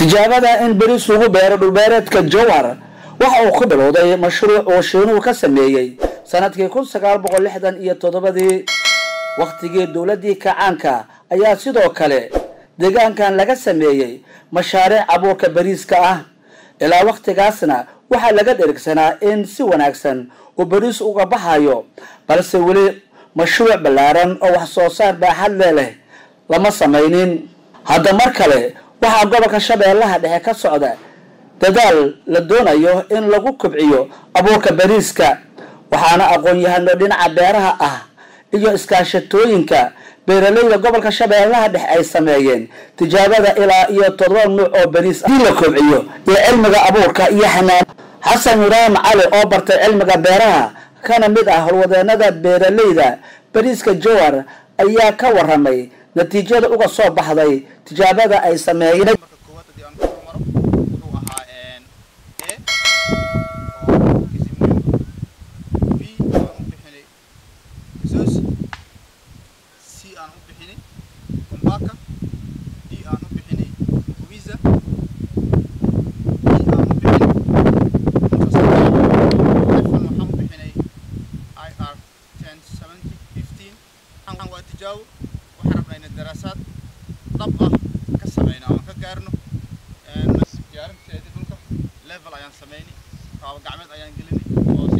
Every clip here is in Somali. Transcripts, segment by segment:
tijaabada in beris lagu beero dhulbeereedka jowhar waxa uu ku bilowday mashruuc uu shiinuhu ka sameeyey sannadkii kun sagaal boqol lixdan iyo toddobadii. Wakhtigii dowladdii kacaanka ayaa sidoo kale deegaankan laga sameeyey mashaariic abuurka bariiska ah. Ilaa wakhtigaasna waxaa laga dherigsanaa in si wanaagsan uu bariis uga baxayo balse weli mashruuc ballaaran oo wax soo saar baaxad le leh lama samaynin. Hadda mar kale waxaa gobolka shabeellaha dhexe ka socda dadaal la doonayo in lagu kobciyo abuurka bariiska waxaana aqoon-yahano dhinaca beeraha ah iyo iskaashatooyinka beeralayda gobolka shabeellaha dhexe ay sameeyeen tijaabada ilaa iyo toddoba nuuc oo bariis haddii la kobciyo iyo cilmiga abuurka iyo xanaan xasan ibraahim cali oo bartay cilmiga beeraha kana mid ah howlwadeenada beeralayda bariiska jowar ayaa ka waramay natiijada uga soo baxday tijaabada ay sameeyeen حرمنا الدراسات. طبقة كسمينا أو كجارنا جارم تأدي دولك ليفل أيان سميني قاعد قعمد أيان قلني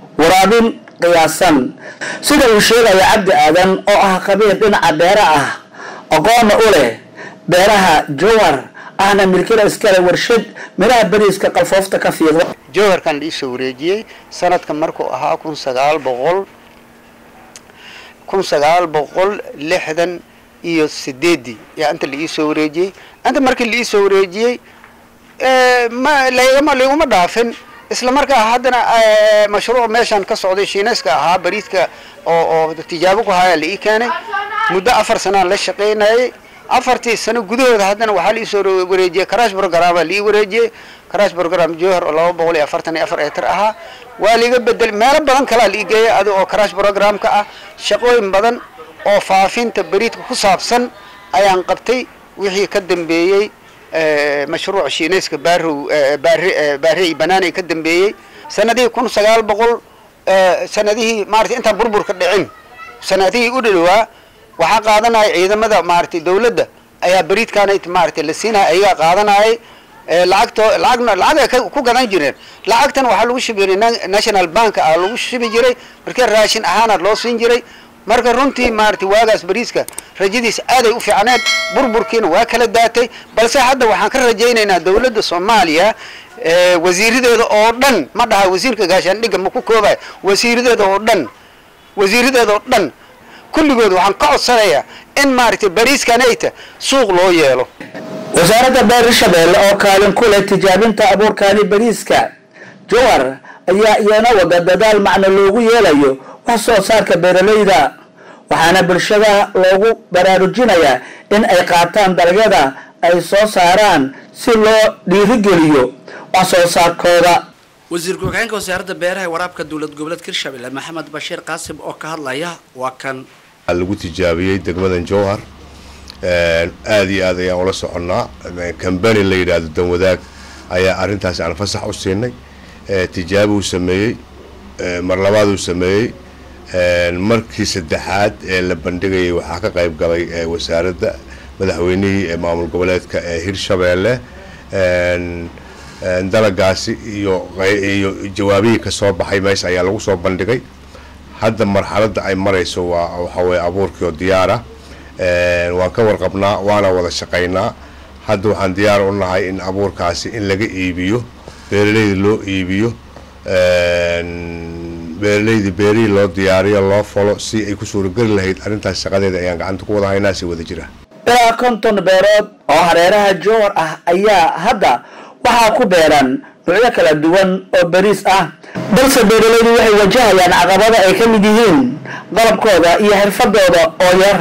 waraabin qiyaasan. Sida uu sheegaya cabdi aadan oo ah qabiil dhinaca beera ah aqoonna u leh beeraha jowhar ahna milkila iskale warshad midhaha bariiska qalfoofta ka fiiqda. Jowharkan la iisoo wareejiyey sanadka markuu ahaa kun sagaal boqol kun sagaal boqol lixdan iyo sideedii yaa inta la iisoo wareejiyey? Inta markii la iisoo wareejiyey ma lagama laiguma dhaafin isla markaa haddana mashruuc meeshaan ka socday shiinayska ahaa bariiska oo tijaabo ku haya la ii keenay muddo afar sanaan la shaqaynayay. Afartii sano gudahooda haddana waxaa la iisoo wareejiyey crash programaa la ii wareejiyey crash program jowhar oo laba boqol iyo afartan iyo afar eetar ahaa. Waa liiga bedel meelo badan kalaa la ii geeyay adi oo crash programka ah. Shaqooyin badan oo faafinta beriidka ku saabsan ayaan qabtay wixii ka dambeeyey mashruuc shiinayska baarrow baari baari banaanay ka dambeeyey. Sanadihii kun sagaal boqol sanadihii maarata intaan burburka dhicin sanadihii u dhadhawaa waxaa qaadanaya ciidamada maaragtay dawladda ayaa beriidkaana maaragtay la siinaya ayagaa qaadanayay lacagto lacagna lacag ay ku gadan jireen. Lacagtan waxaa lagu shubi jiray national bank ah lagu shubi jiray. Markii raashin ahaana loo siin jiray marka runtii maaragtay waagaas bariiska rajadiisa aaday u fiicneed burburkiina waa kala daatay. Balse hadda waxaan ka rajaynaynaa dawladda soomaaliya wasiiradeeda oo dhan ma dhaha wasiirka gaashaandhigga ma ku koobay wasiiradeeda oo dhan wasiiradeeda oo dhan kulligood waxaan ka codsanayaa in maaragtay bariiskanayta suuq loo yeelo. Wasaaradda beer shabeelle oo kaalin ku leh tijaabinta abuurkaani bariiska jowar ayaa iyana wada dadaal macno loogu yeelayo wax soo saarka beeralayda waxaana bulshada loogu baraarujinayaa in ay qaataan dalagyada ay soo saaraan si loo dhiirigeliyo wax soo saarkooda wasiir ku-xigeenka wasaaradda beeraha ee waraabka dowlad goboleedka hirshabelle maxamed bashiir qaasim oo ka hadlaya waa kan. Lagu tijaabiyey degmadan jowhar. Aada iyo aad ayaan ula soconnaa. Cambani la yidhaahdo danwadaag ayaa arrintaas aan fasax u siinay. Tijaabuu sameeyey. Mar labaaduu sameeyey markii saddexaad ee la bandhigayay waxaa ka qayb galay wasaaradda madaxweynihii maamul goboleedka ee hirshabeelle dalagaasi iyo jawaabihii ka soo baxay meesha ayaa lagu soo bandhigay. Hadda marxaladda ay marayso waa waxa weye abuurkii oo diyaara. Waan ka warqabnaa waana wada shaqaynaa. Hadda waxaan diyaar u nahay in abuurkaasi in laga iibiyo beeralayda loo iibiyo beeralayda beerihii loo diyaariyo loo falo si ay ku suurageli lahayd arrintaas shaqadeeda ayaan gacanta ku wada haynaa si wada jira. Ilaa konton beerood oo hareeraha jowar ah ayaa hadda waxaa ku beeran nuucyo kala duwan oo bariis ah. Balse beeralaydu waxay wajahayaan caqabada ay ka mid yihiin qalabkooda iyo xirfadooda oo yar